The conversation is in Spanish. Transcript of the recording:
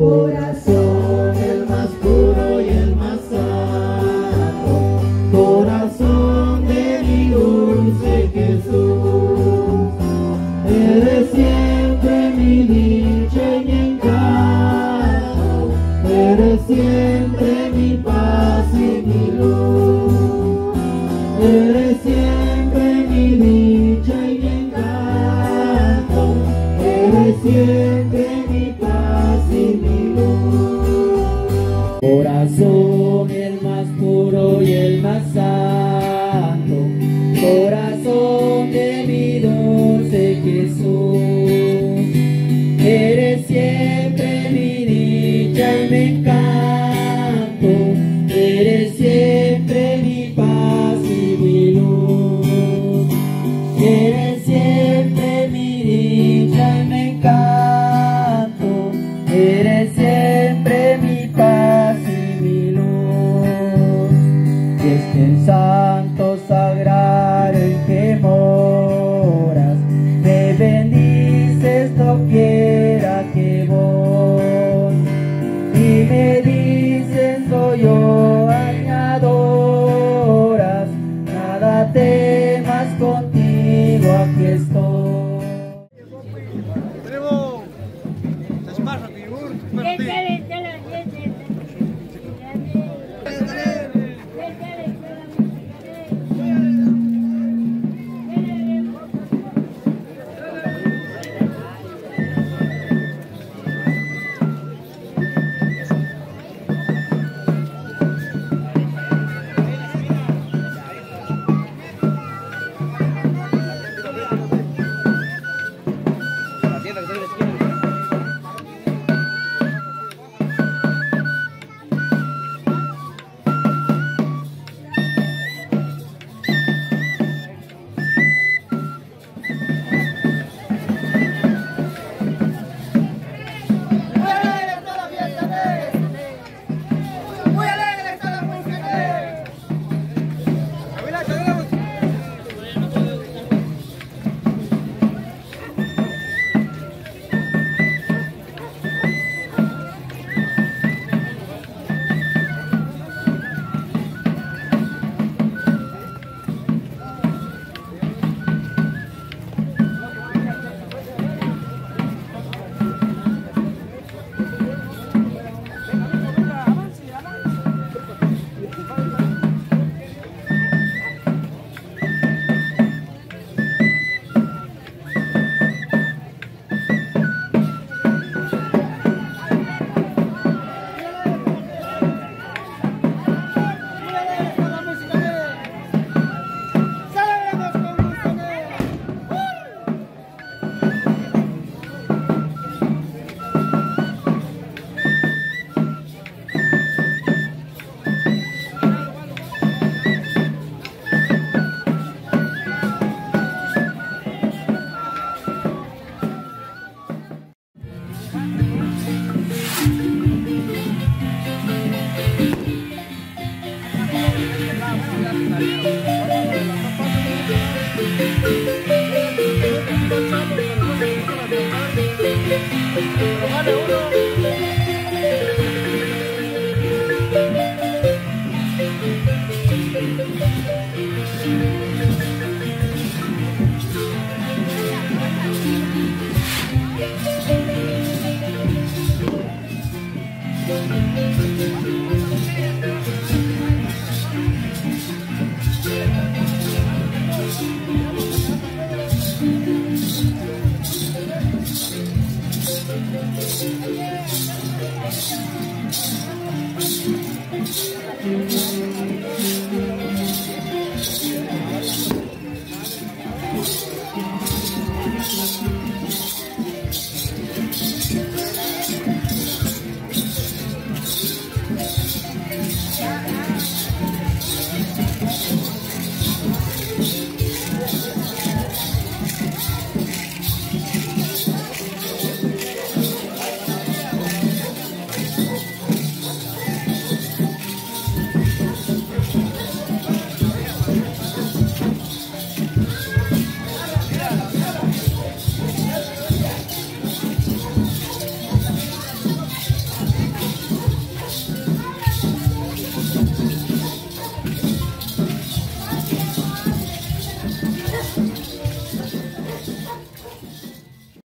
coração. Corazón el más puro y el más santo, corazón de mi dulce Jesús. yo añadoras, nada temas contigo, aquí estoy. Let's get it. Vale, uno. Thank you.